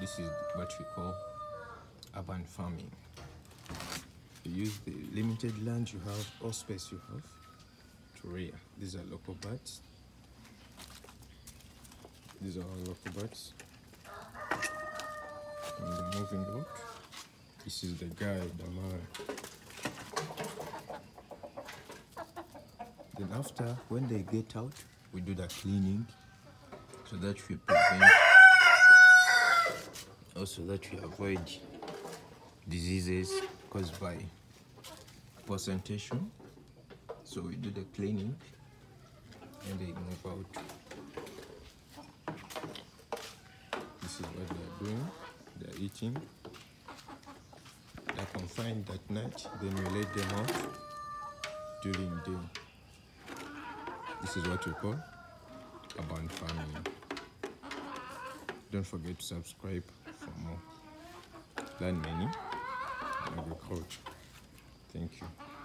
this is what we call urban farming. You use the limited land you have or space you have to rear. These are local birds. These are our local birds. And the moving route this is the guy the man then after when they get out we do the cleaning so that we prevent also that we avoid diseases caused by placentation so we do the cleaning and they move out. This is what they're doing. They're eating. They're confined at night then we let them out during the day. This is what we call urban farming. Don't forget to subscribe Learn many. Land many coach. Thank you.